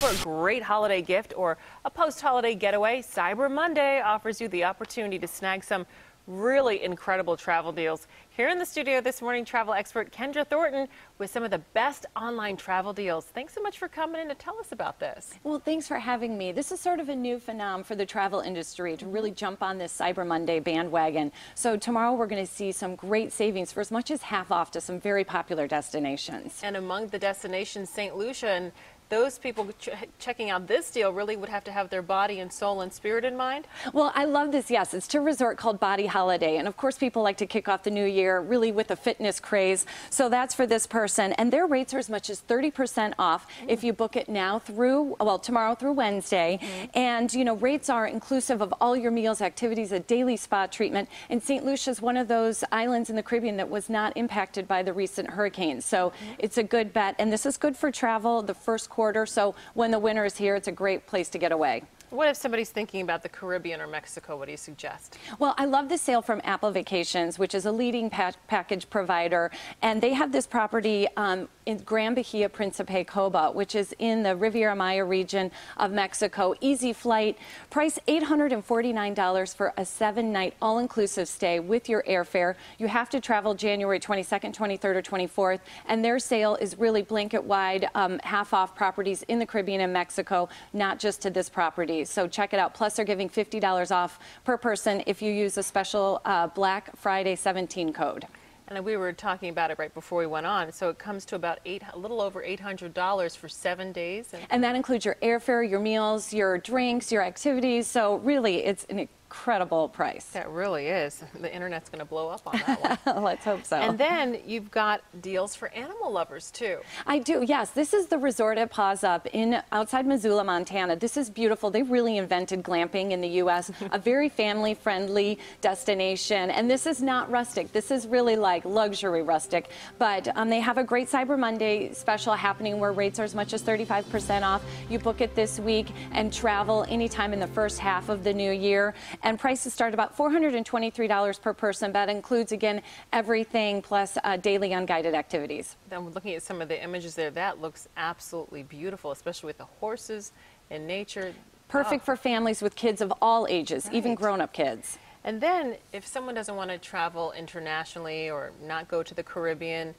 For a great holiday gift or a post-holiday getaway, Cyber Monday offers you the opportunity to snag some really incredible travel deals. Here in the studio this morning, travel expert Kendra Thornton with some of the best online travel deals. Thanks so much for coming in to tell us about this. Well, thanks for having me. This is sort of a new phenomenon for the travel industry to really jump on this Cyber Monday bandwagon. So tomorrow we're going to see some great savings for as much as half off to some very popular destinations. And among the destinations, St. Lucia and those people ch checking out this deal really would have to have their body and soul and spirit in mind? Well, I love this. Yes, it's to a resort called Body Holiday. And of course, people like to kick off the new year really with a fitness craze. So that's for this person. And their rates are as much as 30% off mm. if you book it now through, well, tomorrow through Wednesday. Mm. And, you know, rates are inclusive of all your meals, activities, a daily spa treatment. And St. Lucia is one of those islands in the Caribbean that was not impacted by the recent hurricanes. So mm. it's a good bet. And this is good for travel the first quarter. So when the winter is here, it's a great place to get away. What if somebody's thinking about the Caribbean or Mexico? What do you suggest? Well, I love the sale from Apple Vacations, which is a leading pa package provider. And they have this property um, in Gran Bahia Principe Coba, which is in the Riviera Maya region of Mexico. Easy flight, price $849 for a seven night all inclusive stay with your airfare. You have to travel January 22nd, 23rd, or 24th. And their sale is really blanket wide, um, half off properties in the Caribbean and Mexico, not just to this property. So check it out. Plus, they're giving $50 off per person if you use a special uh, Black Friday 17 code. And we were talking about it right before we went on. So it comes to about eight, a little over $800 for seven days. And, and that includes your airfare, your meals, your drinks, your activities. So really, it's an incredible price. That really is. The internet's going to blow up on that one. Let's hope so. And then you've got deals for animal lovers too. I do. Yes, this is the resort at Paws Up in outside Missoula, Montana. This is beautiful. They really invented glamping in the U.S. a very family-friendly destination, and this is not rustic. This is really like luxury rustic. But um, they have a great Cyber Monday special happening where rates are as much as 35% off. You book it this week and travel anytime in the first half of the new year and prices start about $423 per person. That includes, again, everything plus uh, daily unguided activities. Then looking at some of the images there, that looks absolutely beautiful, especially with the horses and nature. Perfect oh. for families with kids of all ages, right. even grown-up kids. And then if someone doesn't want to travel internationally or not go to the Caribbean,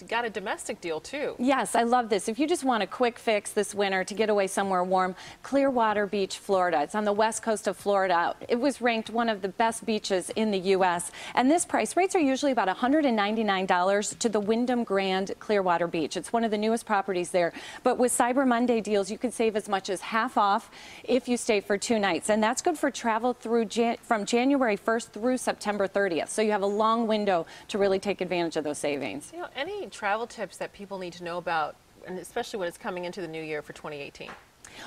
you got a domestic deal too. Yes, I love this. If you just want a quick fix this winter to get away somewhere warm, Clearwater Beach, Florida. It's on the west coast of Florida. It was ranked one of the best beaches in the U.S. And this price rates are usually about $199 to the Wyndham Grand Clearwater Beach. It's one of the newest properties there. But with Cyber Monday deals, you can save as much as half off if you stay for two nights. And that's good for travel through Jan from January 1st through September 30th. So you have a long window to really take advantage of those savings. You know, any travel tips that people need to know about, and especially when it's coming into the new year for 2018?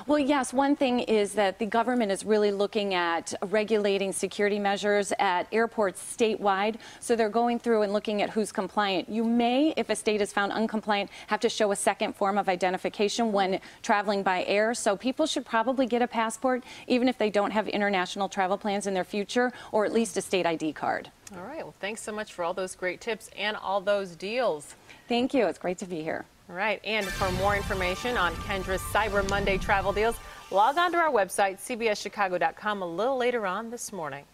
Well, yes, one thing is that the government is really looking at regulating security measures at airports statewide. So they're going through and looking at who's compliant. You may, if a state is found uncompliant, have to show a second form of identification when traveling by air. So people should probably get a passport, even if they don't have international travel plans in their future, or at least a state ID card. All right. Well, thanks so much for all those great tips and all those deals. Thank you. It's great to be here. All right. And for more information on Kendra's Cyber Monday travel deals, log on to our website, cbschicago.com, a little later on this morning.